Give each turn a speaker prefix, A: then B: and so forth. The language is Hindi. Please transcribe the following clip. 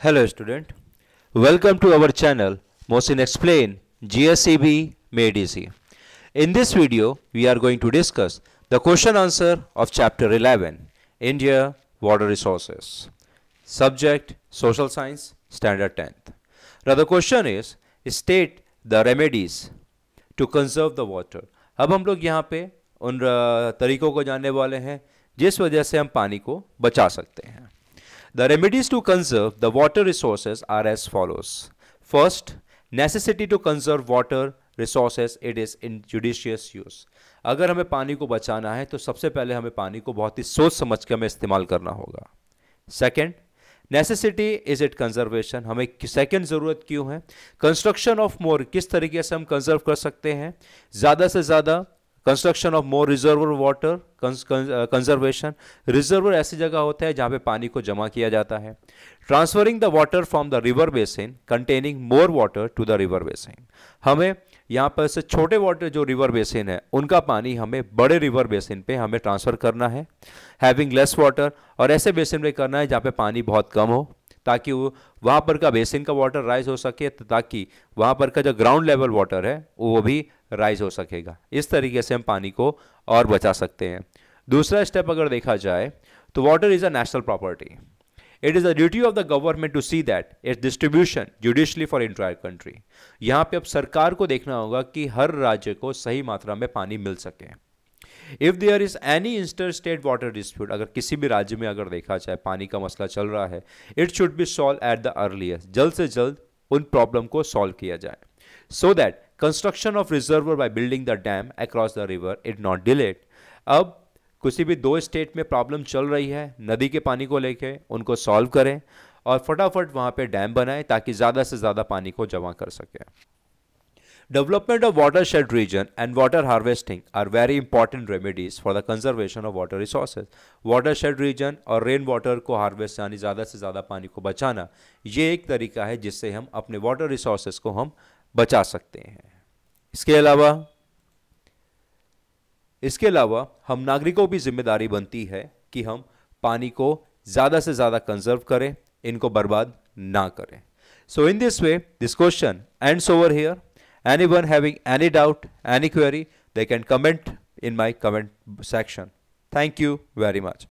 A: Hello student welcome to our channel Mohsin explain G S C B may D C in this video we are going to discuss the question answer of chapter eleven India water resources subject social science standard tenth the question is state the remedies to conserve the water अब हम लोग यहाँ पे उन तरीकों को जानने वाले हैं, जिस वजह से हम पानी को बचा सकते हैं। The remedies to conserve the water resources are as follows. First, necessity to conserve water resources it is in judicious use. अगर हमें पानी को बचाना है तो सबसे पहले हमें पानी को बहुत ही सोच समझ के हमें इस्तेमाल करना होगा second necessity is it conservation हमें सेकेंड ज़रूरत क्यों है कंस्ट्रक्शन ऑफ़ मोर किस तरीके से हम कंजर्व कर सकते हैं ज़्यादा से ज़्यादा construction of more reservoir water conservation reservoir ऐसी जगह होता है जहाँ पे पानी को जमा किया जाता है। Transferring the water from the river basin containing more water to the river basin हमें यहाँ पर से छोटे वाटर जो रिवर बेसिन है, उनका पानी हमें बड़े रिवर बेसिन पे हमें ट्रांसफ़र करना है। हैविंग लेस वाटर और ऐसे बेसिन में करना है जहाँ पे पानी बहुत कम हो। ताकि वो, वहाँ पर का बेसिन का वाटर राइज हो सके तो ताकि वहाँ पर का जो ग्राउंड लेवल वाटर है, वो भी राइज हो सकेगा। इस तरीके से हम पानी को और बचा सकते हैं। दूसरा स्टेप अगर देखा जाए तो water is a national property it is the duty of the government to see that its distribution judicially for entire country यहाँ पे अब सरकार को देखना होगा कि हर राज्य को सही मात्रा में पानी मिल सके। If there is any inter state water dispute अगर किसी भी राज्य में अगर देखा जाए, पानी का मसला चल रहा है it should be solve at the earliest जल्द से जल्द उन प्रॉब्लम को सॉल्व किया जाए। So that construction of reservoir by building the dam across the river it not delayed अब किसी भी दो स्टेट में प्रॉब्लम चल रही है, नदी के पानी को लेके उनको सॉल्व करें और फटाफट वहाँ पे डैम बनाएँ ताकि ज़्यादा से ज़्यादा पानी को जमा कर सकें। Development of watershed region and water harvesting are very important remedies for the conservation of water resources. Watershed region और रेन वाटर को हार्वेस्ट यानी ज़्यादा से ज़्यादा पानी को बचाना, ये एक तरीका है जिससे हम अपने वाटर रिसोर्सेज को हम बचा सकते हैं। इसके अलावा इसके अलावा हम नागरिकों की ज़िम्मेदारी बनती है कि हम पानी को ज़्यादा से ज़्यादा कंजर्व करें, इनको बर्बाद ना करें। So in this way this question ends over here anyone having any doubt any query they can comment in my comment section. Thank you very much